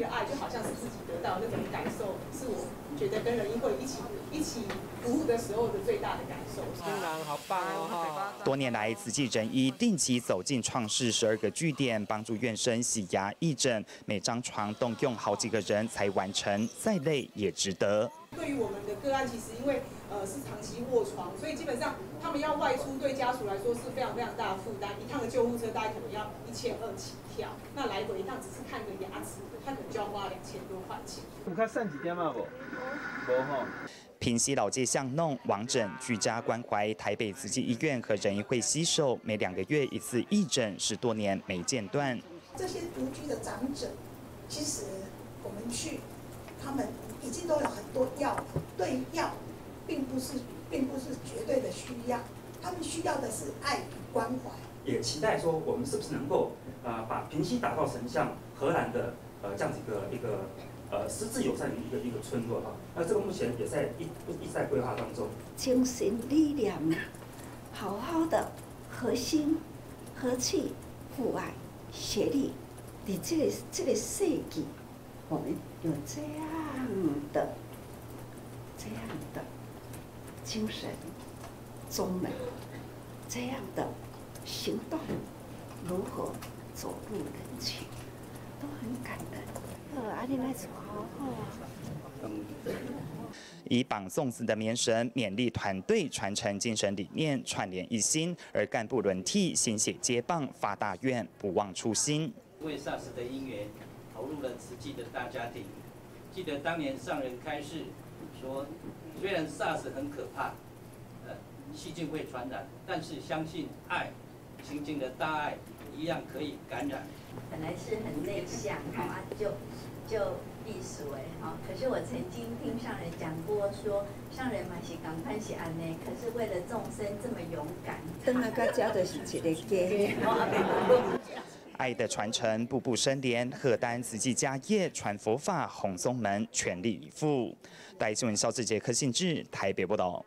爱就好像是自己得到那种感受，是我觉得跟仁义会一起一起服务的时候的最大的感受。当然好棒哦！多年来，慈济仁医定期走进创世十二个据点，帮助院生洗牙义诊，每张床动用好几个人才完成，再累也值得。对于我们的个案，其实因为呃是长期卧床，所以基本上他们要外出，对家属来说是非常非常大的负担。一趟的救护车大概可能要一千二起跳，那来回一趟只是看个牙齿，他可能就要花两千多块钱。你看剩几点嘛不？无哈。平溪老街巷弄王诊居家关怀，台北慈济医院和仁义会携手，每两个月一次义诊，十多年没间断。这些独居的长者，其实我们去，他们已经都有很多药了，对药并不是并不是绝对的需要，他们需要的是爱与关怀。也期待说，我们是不是能够呃把平西打造成像荷兰的呃这样子一个一个。呃，实质友善的一个一个村落哈，那这个目前也在一一直在规划当中。精神力量，好好的核心、和气、父爱、协力，你这个这个世纪，我们有这样的这样的精神、宗门，这样的行动，如何走入人群，都很感人。以绑粽子的棉绳勉励团队传承精神理念，串联一心；而干部轮替，心血接棒，发大愿，不忘初心。为萨斯的因缘，投入了慈济的大家庭。记得当年上人开示说，虽然 SARS 很可怕，呃，细菌会传染，但是相信爱，清净的大爱一样可以感染。本来是很内向，好啊，就就避暑哎，好。可是我曾经听上人讲过，说上人嘛是赶快是安呢，可是为了众生这么勇敢。等那个家的是一个家。爱的传承，步步生莲，荷丹慈济家业，传佛法，红宗门，全力以赴。带新闻消息杰、柯信志台北报道。